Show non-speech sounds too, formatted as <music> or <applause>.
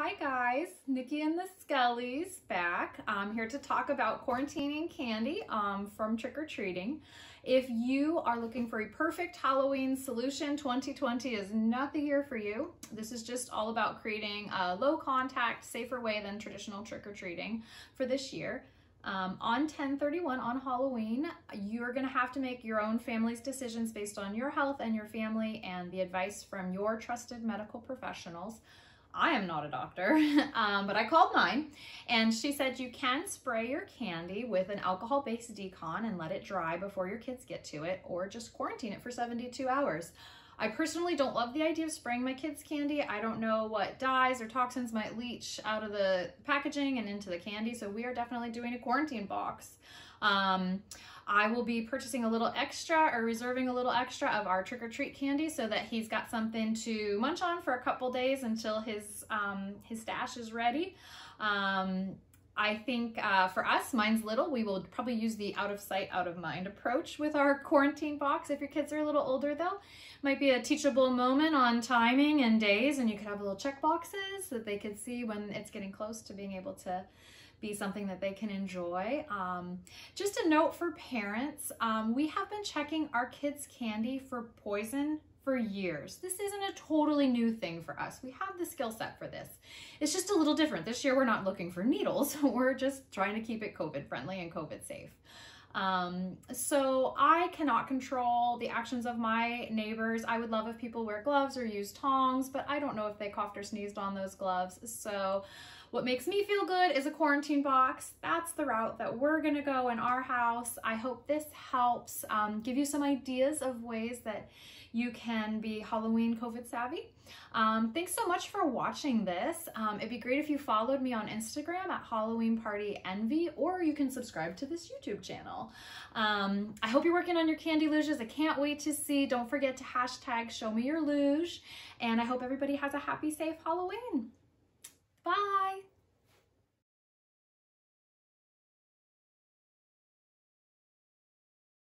Hi guys, Nikki and the Skellies back. I'm here to talk about quarantining candy um, from trick-or-treating. If you are looking for a perfect Halloween solution, 2020 is not the year for you. This is just all about creating a low contact, safer way than traditional trick-or-treating for this year. Um, on 1031 on Halloween, you're going to have to make your own family's decisions based on your health and your family and the advice from your trusted medical professionals. I am not a doctor, <laughs> um, but I called mine and she said you can spray your candy with an alcohol-based decon and let it dry before your kids get to it or just quarantine it for 72 hours. I personally don't love the idea of spraying my kids candy. I don't know what dyes or toxins might leach out of the packaging and into the candy, so we are definitely doing a quarantine box. Um, I will be purchasing a little extra or reserving a little extra of our trick-or-treat candy so that he's got something to munch on for a couple days until his, um, his stash is ready. Um, I think uh, for us, mine's little, we will probably use the out of sight, out of mind approach with our quarantine box. If your kids are a little older though, might be a teachable moment on timing and days and you could have little check boxes that they could see when it's getting close to being able to be something that they can enjoy. Um, just a note for parents, um, we have been checking our kids' candy for poison for years. This isn't a totally new thing for us. We have the skill set for this. It's just a little different. This year we're not looking for needles. <laughs> We're just trying to keep it COVID friendly and COVID safe. Um, so I cannot control the actions of my neighbors. I would love if people wear gloves or use tongs, but I don't know if they coughed or sneezed on those gloves. So what makes me feel good is a quarantine box. That's the route that we're gonna go in our house. I hope this helps um, give you some ideas of ways that you can be Halloween COVID savvy. Um, thanks so much for watching this. Um, it'd be great if you followed me on Instagram at Halloween Party Envy, or you can subscribe to this YouTube channel. Um, I hope you're working on your candy luges. I can't wait to see. Don't forget to hashtag show me your luge. And I hope everybody has a happy, safe Halloween. Bye.